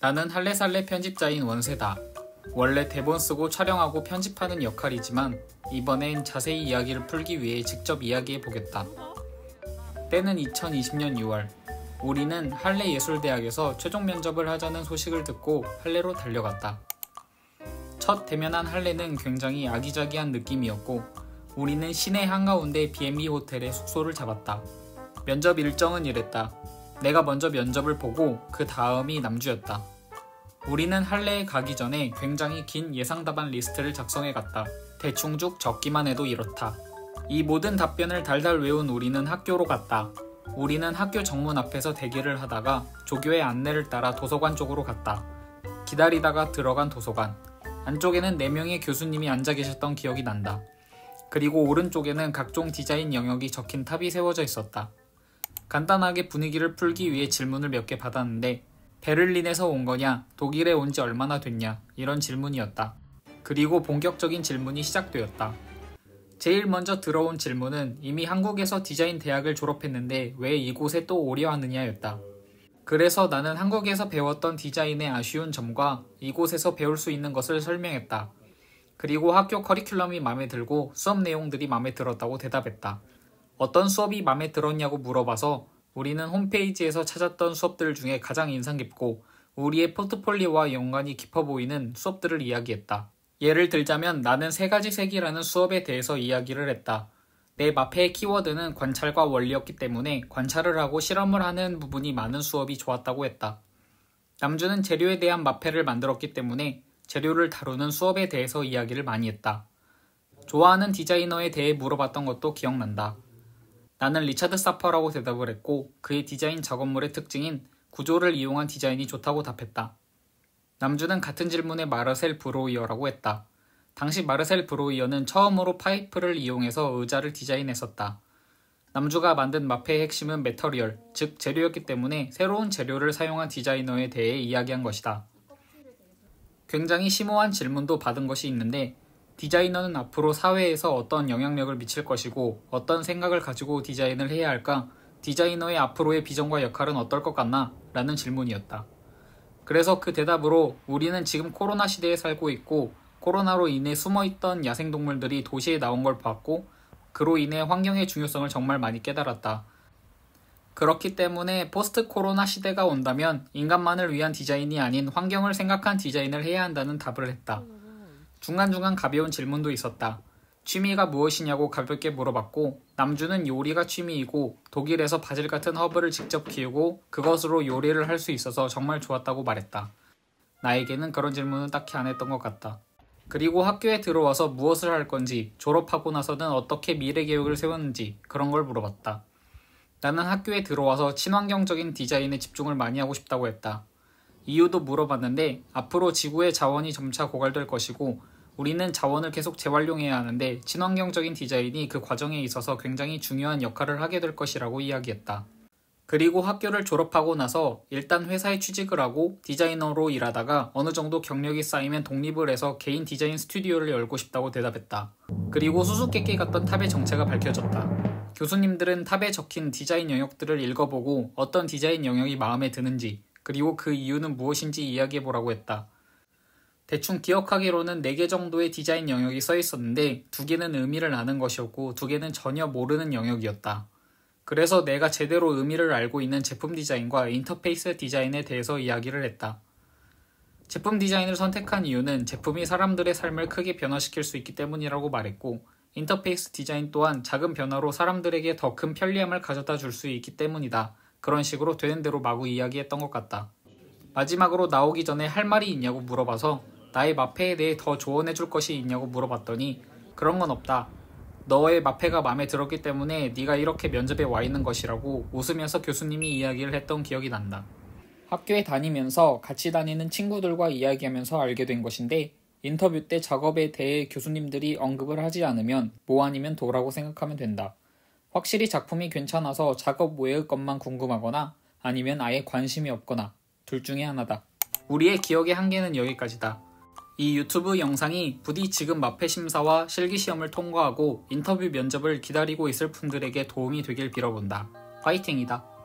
나는 할래살래 편집자인 원세다. 원래 대본 쓰고 촬영하고 편집하는 역할이지만 이번엔 자세히 이야기를 풀기 위해 직접 이야기해 보겠다. 때는 2020년 6월. 우리는 할레 예술대학에서 최종 면접을 하자는 소식을 듣고 할레로 달려갔다. 첫 대면한 할레는 굉장히 아기자기한 느낌이었고 우리는 시내 한가운데 B&B 호텔에 숙소를 잡았다. 면접 일정은 이랬다. 내가 먼저 면접을 보고 그 다음이 남주였다. 우리는 할레에 가기 전에 굉장히 긴 예상 답안 리스트를 작성해 갔다. 대충 쭉 적기만 해도 이렇다. 이 모든 답변을 달달 외운 우리는 학교로 갔다. 우리는 학교 정문 앞에서 대기를 하다가 조교의 안내를 따라 도서관 쪽으로 갔다. 기다리다가 들어간 도서관. 안쪽에는 4명의 교수님이 앉아 계셨던 기억이 난다. 그리고 오른쪽에는 각종 디자인 영역이 적힌 탑이 세워져 있었다. 간단하게 분위기를 풀기 위해 질문을 몇 개 받았는데 베를린에서 온 거냐, 독일에 온 지 얼마나 됐냐 이런 질문이었다. 그리고 본격적인 질문이 시작되었다. 제일 먼저 들어온 질문은 이미 한국에서 디자인 대학을 졸업했는데 왜 이곳에 또 오려 하느냐였다. 그래서 나는 한국에서 배웠던 디자인의 아쉬운 점과 이곳에서 배울 수 있는 것을 설명했다. 그리고 학교 커리큘럼이 마음에 들고 수업 내용들이 마음에 들었다고 대답했다. 어떤 수업이 마음에 들었냐고 물어봐서 우리는 홈페이지에서 찾았던 수업들 중에 가장 인상 깊고 우리의 포트폴리오와 연관이 깊어 보이는 수업들을 이야기했다. 예를 들자면 나는 세 가지 색이라는 수업에 대해서 이야기를 했다. 내 마페의 키워드는 관찰과 원리였기 때문에 관찰을 하고 실험을 하는 부분이 많은 수업이 좋았다고 했다. 남주는 재료에 대한 Mappe를 만들었기 때문에 재료를 다루는 수업에 대해서 이야기를 많이 했다. 좋아하는 디자이너에 대해 물어봤던 것도 기억난다. 나는 리차드 사퍼라고 대답을 했고 그의 디자인 작업물의 특징인 구조를 이용한 디자인이 좋다고 답했다. 남주는 같은 질문에 마르셀 브로이어라고 했다. 당시 마르셀 브로이어는 처음으로 파이프를 이용해서 의자를 디자인했었다. 남주가 만든 Mappe의 핵심은 material, 즉 재료였기 때문에 새로운 재료를 사용한 디자이너에 대해 이야기한 것이다. 굉장히 심오한 질문도 받은 것이 있는데 디자이너는 앞으로 사회에서 어떤 영향력을 미칠 것이고 어떤 생각을 가지고 디자인을 해야 할까? 디자이너의 앞으로의 비전과 역할은 어떨 것 같나? 라는 질문이었다. 그래서 그 대답으로 우리는 지금 코로나 시대에 살고 있고 코로나로 인해 숨어있던 야생동물들이 도시에 나온 걸 봤고 그로 인해 환경의 중요성을 정말 많이 깨달았다. 그렇기 때문에 포스트 코로나 시대가 온다면 인간만을 위한 디자인이 아닌 환경을 생각한 디자인을 해야 한다는 답을 했다. 중간중간 가벼운 질문도 있었다. 취미가 무엇이냐고 가볍게 물어봤고 남주는 요리가 취미이고 독일에서 바질 같은 허브를 직접 키우고 그것으로 요리를 할 수 있어서 정말 좋았다고 말했다. 나에게는 그런 질문은 딱히 안 했던 것 같다. 그리고 학교에 들어와서 무엇을 할 건지 졸업하고 나서는 어떻게 미래 계획을 세웠는지 그런 걸 물어봤다. 나는 학교에 들어와서 친환경적인 디자인에 집중을 많이 하고 싶다고 했다. 이유도 물어봤는데 앞으로 지구의 자원이 점차 고갈될 것이고 우리는 자원을 계속 재활용해야 하는데 친환경적인 디자인이 그 과정에 있어서 굉장히 중요한 역할을 하게 될 것이라고 이야기했다. 그리고 학교를 졸업하고 나서 일단 회사에 취직을 하고 디자이너로 일하다가 어느 정도 경력이 쌓이면 독립을 해서 개인 디자인 스튜디오를 열고 싶다고 대답했다. 그리고 수수께끼 같던 탑의 정체가 밝혀졌다. 교수님들은 탑에 적힌 디자인 영역들을 읽어보고 어떤 디자인 영역이 마음에 드는지 그리고 그 이유는 무엇인지 이야기해 보라고 했다. 대충 기억하기로는 4개 정도의 디자인 영역이 써 있었는데 2개는 의미를 아는 것이었고 2개는 전혀 모르는 영역이었다. 그래서 내가 제대로 의미를 알고 있는 제품 디자인과 인터페이스 디자인에 대해서 이야기를 했다. 제품 디자인을 선택한 이유는 제품이 사람들의 삶을 크게 변화시킬 수 있기 때문이라고 말했고 인터페이스 디자인 또한 작은 변화로 사람들에게 더 큰 편리함을 가져다 줄 수 있기 때문이다. 그런 식으로 되는 대로 마구 이야기했던 것 같다. 마지막으로 나오기 전에 할 말이 있냐고 물어봐서 나의 마페에 대해 더 조언해 줄 것이 있냐고 물어봤더니 그런 건 없다. 너의 마페가 마음에 들었기 때문에 네가 이렇게 면접에 와 있는 것이라고 웃으면서 교수님이 이야기를 했던 기억이 난다. 학교에 다니면서 같이 다니는 친구들과 이야기하면서 알게 된 것인데 인터뷰 때 작업에 대해 교수님들이 언급을 하지 않으면 뭐 아니면 도라고 생각하면 된다. 확실히 작품이 괜찮아서 작업 외의 것만 궁금하거나 아니면 아예 관심이 없거나 둘 중에 하나다. 우리의 기억의 한계는 여기까지다. 이 유튜브 영상이 부디 지금 마페 심사와 실기 시험을 통과하고 인터뷰 면접을 기다리고 있을 분들에게 도움이 되길 빌어본다. 파이팅이다.